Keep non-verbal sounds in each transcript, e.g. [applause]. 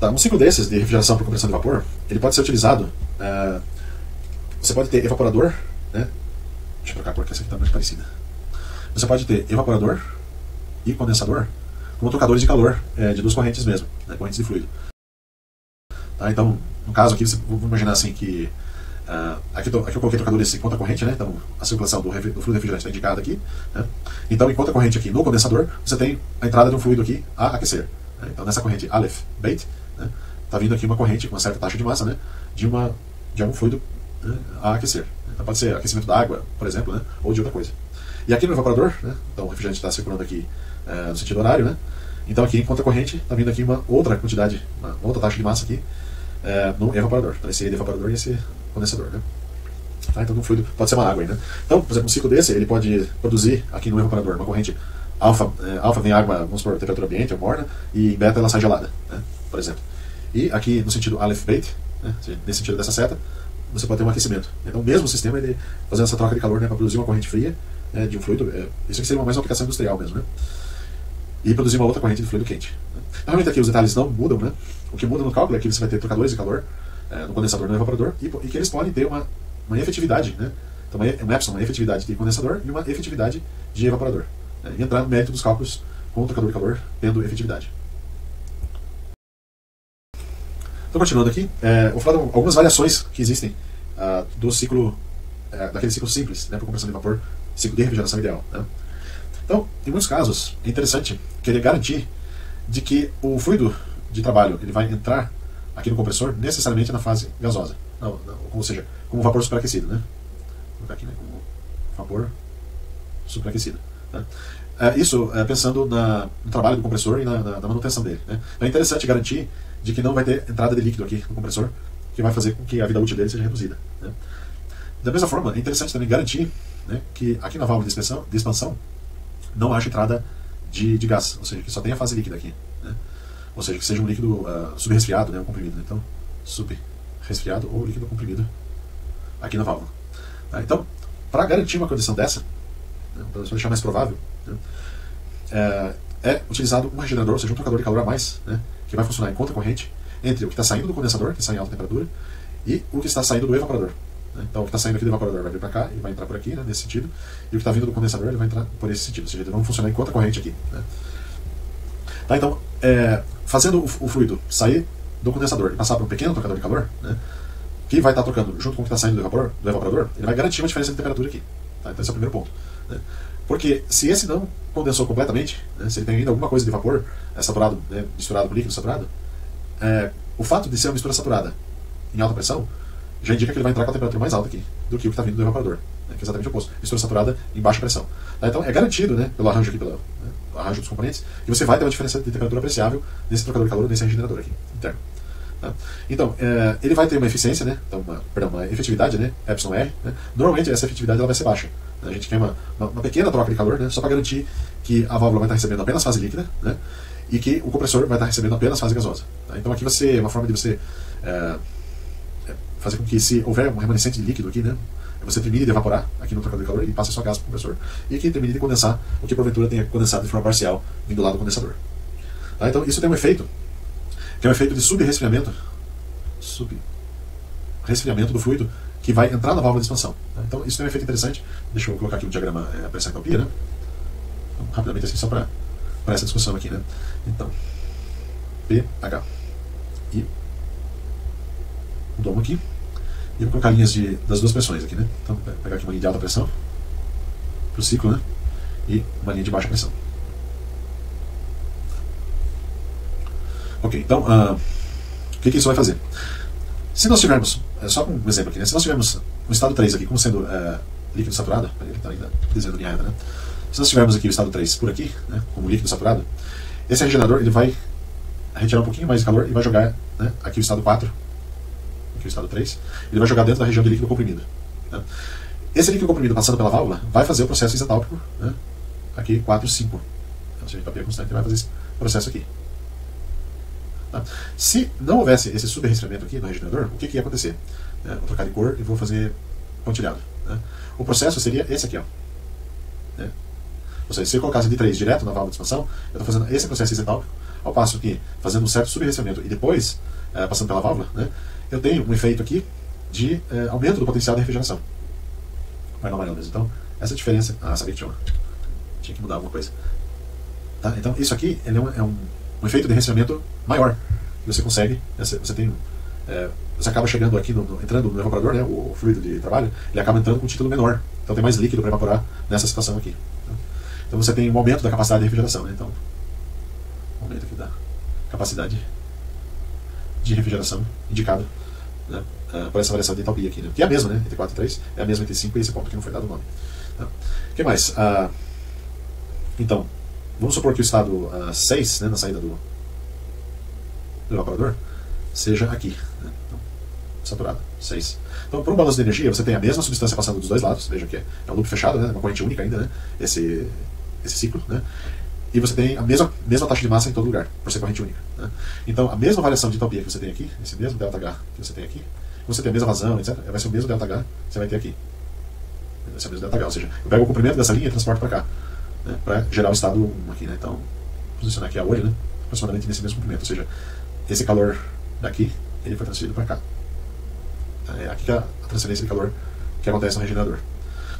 Tá, um ciclo desses de refrigeração por compressão de vapor, ele pode ser utilizado. É, você pode ter evaporador, né? Deixa eu trocar a cor que essa aqui está mais parecida. Você pode ter evaporador e condensador como trocadores de calor é, de duas correntes mesmo, né, correntes de fluido. Tá, então, no caso aqui, você, imaginar assim que uh, aqui, tô, aqui eu coloquei trocadores contra corrente, né? Então a circulação do, do fluido refrigerante está indicada aqui. Né? Então, enquanto a corrente aqui no condensador, você tem a entrada de um fluido aqui a aquecer. Né? Então, nessa corrente Aleph Beit, está né? Tá vindo aqui uma corrente com uma certa taxa de massa, né? De, uma, de algum fluido né? a aquecer. Então, pode ser aquecimento da água, por exemplo, né? ou de outra coisa. E aqui no evaporador, né? então o refrigerante está circulando aqui é, no sentido horário, né? Então aqui em contra-corrente está vindo aqui uma outra quantidade, uma outra taxa de massa aqui é, no evaporador. Então esse evaporador e esse condensador, né? Tá? Então no fluido pode ser uma água né? Então, por exemplo, um ciclo desse ele pode produzir aqui no evaporador uma corrente alfa, é, alfa vem água, vamos supor, temperatura ambiente, ou morna, e em beta ela sai gelada, né? por exemplo. E aqui no sentido aleph bait, né? nesse sentido dessa seta, você pode ter um aquecimento. Então, mesmo sistema, ele fazendo essa troca de calor né, para produzir uma corrente fria é, de um fluido, é, isso aqui seria mais uma aplicação industrial mesmo, né? E produzir uma outra corrente de fluido quente. Né? Realmente aqui os detalhes não mudam, né? O que muda no cálculo é que você vai ter trocadores de calor é, no condensador e no evaporador e, e, que eles podem ter uma, uma efetividade, né? Então, uma Epson, uma efetividade de condensador e uma efetividade de evaporador. Né? E entrar no mérito dos cálculos com o trocador de calor tendo efetividade. Então, continuando aqui, é, vou falar de algumas variações que existem uh, do ciclo, uh, daquele ciclo simples, né, por compressão de vapor, ciclo de refrigeração ideal. Né? Então, em muitos casos, é interessante querer garantir de que o fluido de trabalho ele vai entrar aqui no compressor necessariamente na fase gasosa, não, não, ou seja, como vapor superaquecido, né? Vou colocar aqui, né, como vapor superaquecido. Né? É, isso é, pensando na, no trabalho do compressor e na, na, na manutenção dele. Né? Então é interessante garantir de que não vai ter entrada de líquido aqui no compressor, que vai fazer com que a vida útil dele seja reduzida. Né? Da mesma forma, é interessante também garantir né, que aqui na válvula de expansão, de expansão não haja entrada de, de, gás, ou seja, que só tenha fase líquida aqui. Né? Ou seja, que seja um líquido uh, subresfriado, né, um comprimido. Né? Então, subresfriado ou líquido comprimido aqui na válvula. Tá? Então, para garantir uma condição dessa, né, para deixar mais provável, né, é, é, utilizado um regenerador, ou seja, um trocador de calor a mais, né, que vai funcionar em contra-corrente entre o que está saindo do condensador, que está em alta temperatura, e o que está saindo do evaporador. Né? Então, o que está saindo aqui do evaporador vai vir para cá e vai entrar por aqui, né, nesse sentido, e o que está vindo do condensador ele vai entrar por esse sentido, ou seja, eles vão funcionar em contra-corrente aqui. Né? Tá, então, é, fazendo o, fluido sair do condensador e passar por um pequeno trocador de calor, né, que vai estar tá trocando junto com o que está saindo do evaporador, do evaporador, ele vai garantir uma diferença de temperatura aqui. Tá? Então, esse é o primeiro ponto. Né? Porque se esse não condensou completamente, né, se ele tem ainda alguma coisa de vapor é, saturado, né, misturado com líquido saturado, é, o fato de ser uma mistura saturada em alta pressão já indica que ele vai entrar com a temperatura mais alta aqui do que o que está vindo do evaporador, né, que é exatamente o oposto. Mistura saturada em baixa pressão. Tá, então é garantido, né, pelo arranjo aqui, pelo né, arranjo dos componentes, que você vai ter uma diferença de temperatura apreciável nesse trocador de calor, nesse regenerador aqui, interno. Tá? Então, é, ele vai ter uma eficiência, né, então, uma, perdão, uma efetividade, né, epsilon R. Né, normalmente essa efetividade ela vai ser baixa. A gente quer uma, uma, uma pequena troca de calor, né, só para garantir que a válvula vai estar recebendo apenas fase líquida, né, e que o compressor vai estar recebendo apenas fase gasosa. Tá? Então aqui você, uma forma de você é, é fazer com que se houver um remanescente de líquido aqui, né, você termine de evaporar aqui no trocador de calor e passe só gás para o compressor, e que termine de condensar o que porventura tenha condensado de forma parcial vindo lá do condensador. Tá? Então isso tem um efeito, que é um efeito de subresfriamento, sub-resfriamento do fluido que vai entrar na válvula de expansão. Né? Então, isso tem um efeito interessante. Deixa eu colocar aqui o diagrama é, a pressão entropia, né? Então, rapidamente assim, só para essa discussão aqui, né? Então, pH. E o domo aqui. E vou colocar linhas de, das duas pressões aqui, né? Então, vou pegar aqui uma linha de alta pressão para o ciclo, né? E uma linha de baixa pressão. Ok, então, uh, o que, que isso vai fazer? Se nós tivermos, é só um exemplo aqui, né? se nós tivermos o estado 3 aqui como sendo é, líquido saturado, ele está ainda desenhando linha reta, né? Se nós tivermos aqui o estado 3 por aqui, né, como líquido saturado, esse regenerador ele vai retirar um pouquinho mais de calor e vai jogar né, aqui o estado 4, aqui o estado 3, ele vai jogar dentro da região de líquido comprimido. Né? Esse líquido comprimido passando pela válvula vai fazer o processo isentálpico, né, aqui 4, 5. Então, se a gente papel constante, vai fazer esse processo aqui. Tá? Se não houvesse esse superresfriamento aqui no regenerador, o que, que ia acontecer? É, vou trocar de cor e vou fazer pontilhado. Né? O processo seria esse aqui. Ó. Né? Ou seja, se eu colocasse de 3 direto na válvula de expansão, eu estou fazendo esse processo isentálpico, ao passo que, fazendo um certo subresfriamento e depois é, passando pela válvula, né, eu tenho um efeito aqui de é, aumento do potencial de refrigeração. Vai no amarelo mesmo. Então, essa diferença. Ah, sabia que tinha, tinha que mudar alguma coisa. Tá? Então, isso aqui é, um, é um, um, efeito de resfriamento maior. Você consegue, né, você, você tem. É, você acaba chegando aqui, no, no, entrando no evaporador, né, o, o, fluido de trabalho, ele acaba entrando com um título menor. Então tem mais líquido para evaporar nessa situação aqui. Tá? Então você tem um aumento da capacidade de refrigeração. Né? Então, aumento aqui da capacidade de refrigeração indicado né, uh, por essa variação de entalpia aqui, né, que é a mesma, né, entre 4 e 3, é a mesma entre 5 e esse ponto que não foi dado o nome. Tá? O que mais? Uh, então, vamos supor que o estado uh, 6, né, na saída do, do evaporador, seja aqui, né, então, saturado, 6. Então, para um balanço de energia, você tem a mesma substância passando dos dois lados, veja que é, é um loop fechado, né, uma corrente única ainda, né, esse, esse ciclo, né, e você tem a mesma, mesma taxa de massa em todo lugar, por ser corrente única. Né? Então, a mesma variação de entalpia que você tem aqui, esse mesmo ΔH que você tem aqui, você tem a mesma vazão, etc., vai ser o mesmo ΔH que você vai ter aqui. Vai ser o mesmo ΔH, ou seja, eu pego o comprimento dessa linha e transporto para cá, né? para gerar o estado 1 aqui. Né? Então, posicionar aqui a olho, né? aproximadamente nesse mesmo comprimento, ou seja, esse calor daqui, ele foi transferido para cá. É aqui que é a transferência de calor que acontece no regenerador.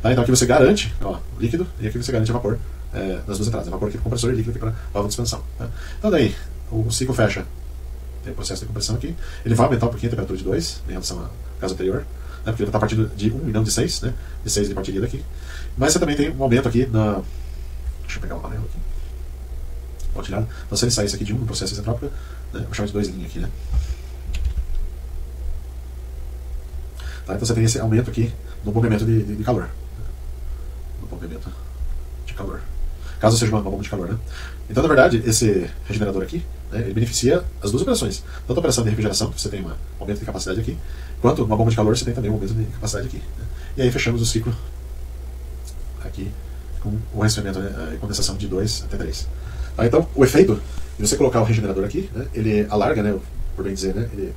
Tá? Então aqui você garante ó, líquido e aqui você garante vapor é, nas duas entradas. Vapor aqui para compressor e líquido aqui para válvula de expansão. Tá? Então daí, o ciclo fecha. Tem o processo de compressão aqui. Ele vai aumentar um pouquinho a temperatura de 2 em relação ao caso anterior. Né? Porque ele está partindo de 1 um, e não de 6. Né? De 6 ele partiria daqui. Mas você também tem um aumento aqui na. Deixa eu pegar o amarelo aqui. Pontilhado. Então se ele saísse aqui de 1 um, no processo isentrópico, né? vou chamar de 2 linhas aqui. Né? Tá? Então você tem esse aumento aqui no movimento de, de, de calor. No movimento de calor caso seja uma, bomba de calor. Né? Então, na verdade, esse regenerador aqui, né, ele beneficia as duas operações. Tanto a operação de refrigeração, que você tem um aumento de capacidade aqui, quanto uma bomba de calor, você tem também um aumento de capacidade aqui. Né? E aí fechamos o ciclo aqui com o resfriamento né, e condensação de 2 até 3. Tá? Então, o efeito de você colocar o regenerador aqui, né, ele alarga, né, por bem dizer, né, ele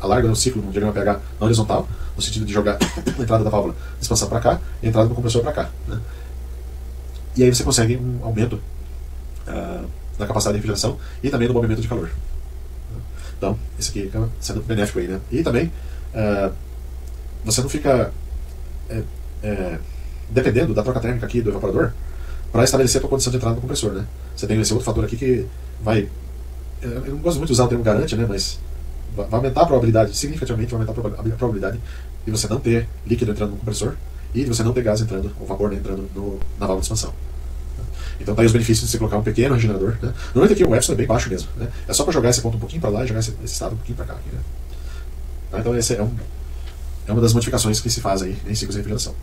alarga o ciclo no diagrama pH na horizontal, no sentido de jogar [coughs] a entrada da válvula de expansão para cá e a entrada do compressor para cá. Né? E aí você consegue um aumento uh, da capacidade de refrigeração e também do movimento de calor. Então, isso aqui acaba sendo benéfico aí, né? E também, uh, você não fica é, é, dependendo da troca térmica aqui do evaporador para estabelecer a tua condição de entrada no compressor, né? Você tem esse outro fator aqui que vai... Eu não gosto muito de usar o termo garante, né? Mas vai aumentar a probabilidade, significativamente vai aumentar a probabilidade de você não ter líquido entrando no compressor e de você não ter gás entrando, ou vapor né, entrando no, na válvula de expansão. Então tá aí os benefícios de você colocar um pequeno regenerador. Né? Normalmente aqui o Epsilon é bem baixo mesmo. Né? É só para jogar esse ponto um pouquinho para lá e jogar esse, esse, estado um pouquinho para cá. Aqui, né? Então esse é, um, é uma das modificações que se faz aí em ciclos de refrigeração.